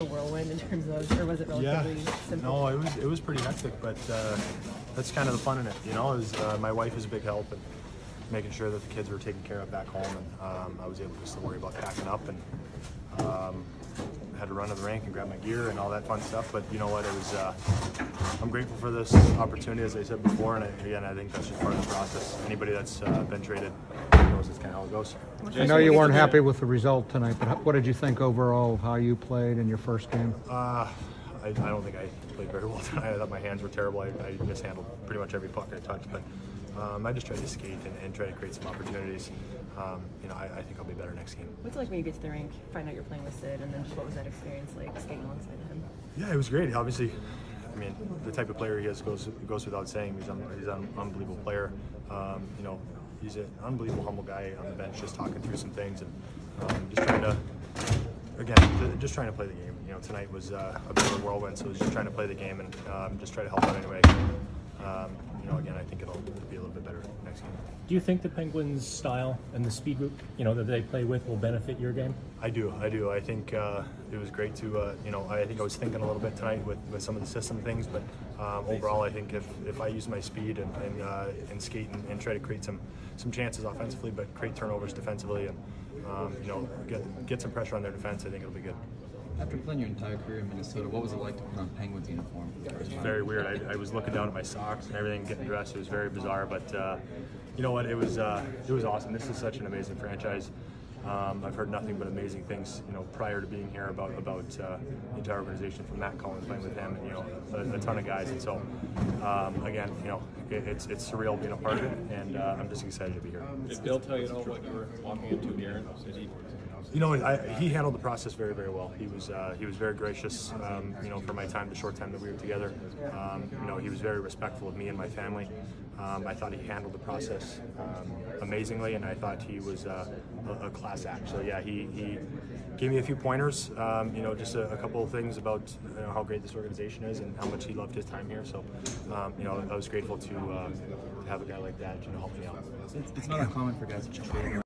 a whirlwind in terms of, or was it Yeah, relatively simple? no, it was it was pretty hectic, but uh, that's kind of the fun in it, you know. Is uh, my wife is a big help and making sure that the kids were taken care of back home, and um, I was able to just to worry about packing up and um, had to run to the rink and grab my gear and all that fun stuff. But you know what, it was. Uh, I'm grateful for this opportunity, as I said before, and I, again, I think that's just part of the process. Anybody that's uh, been traded knows that's kind of how it goes. I know you weren't happy with the result tonight, but what did you think overall of how you played in your first game? Uh, I, I don't think I played very well tonight. I thought my hands were terrible. I, I mishandled pretty much every puck I touched, but um, I just try to skate and, and try to create some opportunities. Um, you know, I, I think I'll be better next game. What's it like when you get to the rink, find out you're playing with Sid, and then just what was that experience like skating alongside him? Yeah, it was great. Obviously, I mean, the type of player he is goes goes without saying. He's, un, he's an unbelievable player. Um, you know, he's an unbelievable humble guy on the bench, just talking through some things and um, just trying to, again, just trying to play the game. You know, tonight was uh, a bit of a whirlwind, so it was just trying to play the game and um, just try to help out anyway. Um, you know, again, I think it'll be a little bit better next game. Do you think the Penguins' style and the speed group, you know, that they play with will benefit your game? I do, I do. I think uh, it was great to, uh, you know, I think I was thinking a little bit tonight with, with some of the system things, but um, overall, I think if, if I use my speed and, and, uh, and skate and, and try to create some, some chances offensively, but create turnovers defensively and, um, you know, get, get some pressure on their defense, I think it'll be good. After playing your entire career in Minnesota, what was it like to put on Penguins uniform for the first time? very weird. I, I was looking down at my socks and everything, getting dressed. It was very bizarre, but uh, you know what? It was uh, it was awesome. This is such an amazing franchise. Um, I've heard nothing but amazing things, you know, prior to being here about about uh, the entire organization from Matt Cullen playing with him, and you know, a, a ton of guys. And so, um, again, you know, it, it's it's surreal being a part of it, and uh, I'm just excited to be here. Did Bill tell you at all what you were walking into here? Did he? You know, I, he handled the process very, very well. He was uh, he was very gracious. Um, you know, for my time, the short time that we were together. Um, you know, he was very respectful of me and my family. Um, I thought he handled the process um, amazingly, and I thought he was uh, a, a class act. So yeah, he, he gave me a few pointers. Um, you know, just a, a couple of things about you know, how great this organization is and how much he loved his time here. So um, you know, I was grateful to, uh, to have a guy like that, you know, help me out. It's, it's not uncommon for guys to